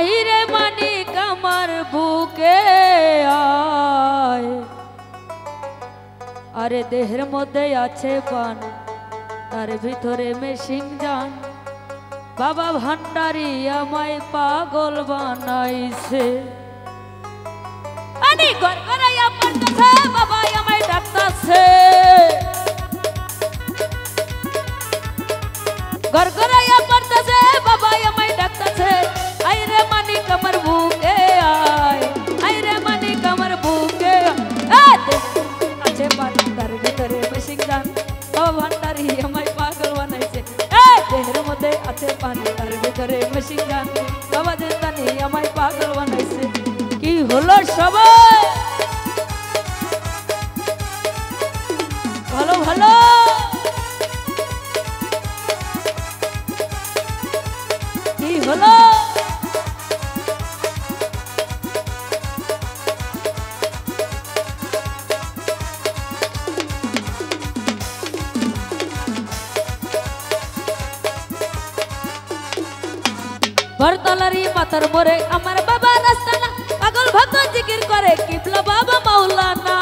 আহিরে মানিক আমার বুকে আয়। আরে দেহের মধ্যে আছে পান, তার ভিতরে মেশিন যান। বাবা ভান্ডারি আমায় পাগল বানাইছে। আনি ঘর করাইয়া পড়তেছে বাবা আমায় ডাকতাছে। ঘর গান জানি আমায় পাগল বানাইছে। কি হলো সবাই? বরতলারি পাথর মোরে আমার বাবা রাস্তানা। পাগল ভক্ত জিকির করে কিবলা বাবা মাওলানা।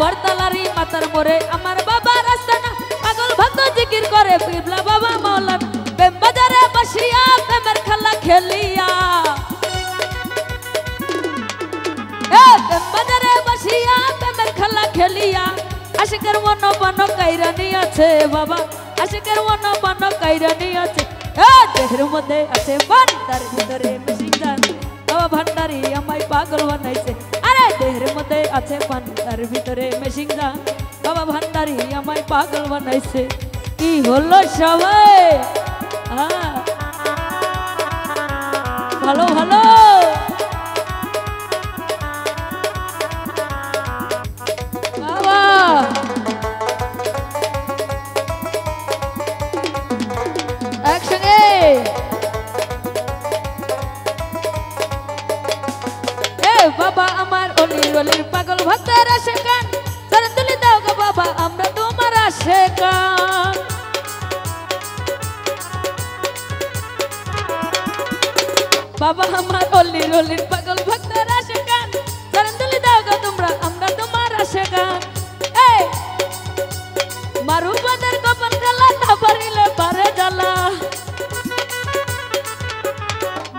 বরতলারি পাথর মোরে আমার বাবা রাস্তানা। পাগল ভক্ত জিকির করে কিবলা বাবা মাওলানা। বেম বাজারে বসিয়া প্রেমের কাইরানি আছে, বাবা। আশিকের বন কাইরানি আছে। এ, দেহের মধ্যে আছে বান তার ভিতরে মেশিন গান বাবা, ভান্ডারি আমায় পাগল বানাইছে। আরে, দেহের মধ্যে আছে পান তার ভিতরে মেশিন গান বাবা, ভান্ডারি আমায় পাগল বানাইছে। কি হলো সবাই? হ্যাঁ। ভালো ভালো। অলির পাগল ভক্তের আসে কান চরণ তুলি দাও গো বাবা, আমরা তোমার আসে কান বাবা আমার অলির অলির পাগল ভক্তের আসে কান চরণ তুলি দাও গো তোমরা, আমরা তোমার আসে কান এই! মারু বাদের গোপন খেলা না পারিলে পারে জ্বালা।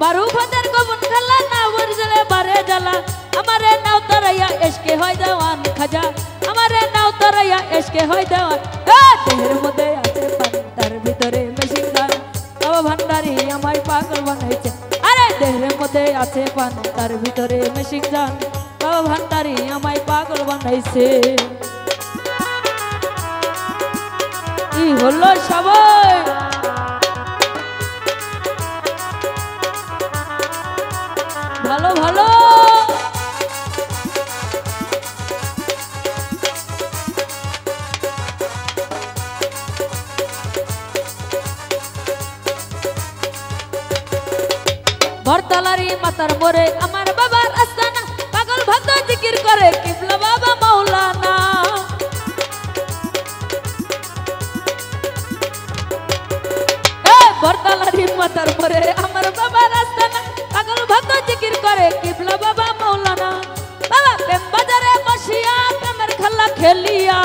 মারু বাদের গোপন খেলা না বরিজলে পারে জ্বালা। আমারে হয় দেওয়ান খাজা। আমারে নাও তরাইয়া, এসকে হয় দেওয়ান। দেহের মধ্যে আছে পানি, তার ভিতরে মেশিন গান বাবা ভান্ডারি আমায় পাগল বানাইছে। আরে, দেহের মধ্যে আছে পান, তার ভিতরে মেশিন গান বাবা ভান্ডারি আমায় পাগল বানাইছে। কি হলো সবাই? ভালো ভালো। বরতলারি মাতার মোরে আমার বাবার আস্তানা। পাগল ভক্ত জিকির করে কিবলা বাবা এ বরতলারি মাতার মোরে আমার বাবার আস্তানা। পাগল ভক্ত জিকির করে কিবলা বাবা মাওলানা বাবা, প্রেম বাজারে বসিয়া প্রেমের খেলা খেলিয়া।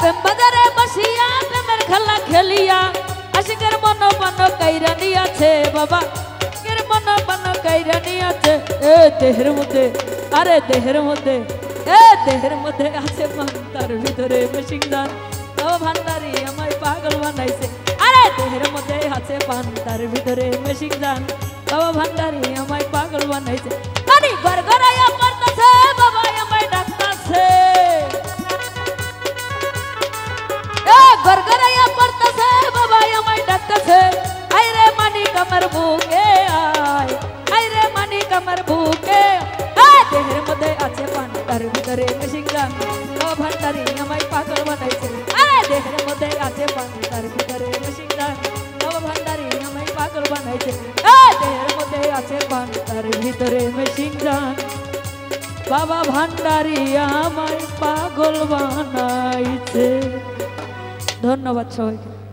প্রেম বাজারে বসিয়া প্রেমের খেলা খেলিয়া। মন পান কাইরানি আছে বাবা। আশিকের মন পান কাইরানি আছে এ দেহের মধ্যে, আরে দেহের মধ্যে, এ দেহের মধ্যে আছে মান তার ভিতরে মেশিং দান ও ভান্ডারি আমায় পাগল বানাইছে। আরে দেহের মধ্যে আছে পান তার ভিতরে মেশিং দান বাবা ভান্ডারি আমায় পাগল বানাইছে। পানি ঘর ঘরাইয়া পড়তাছে, বাবা আমায় ডাকতাছে। এ গরগরাইয়া পড়তাছে গান ও ভান্ডারি আমায় পাগল বানাইছে। আরে, দেহের মধ্যে আছে পান তার ভিতরে গান ও ভান্ডারি আমায় পাগল বানাইছে। দেহের মধ্যে আছে পান তার ভিতরে গান বাবা ভান্ডারি আমায় পাগল বানাইছে। ধন্যবাদ সবাইকে।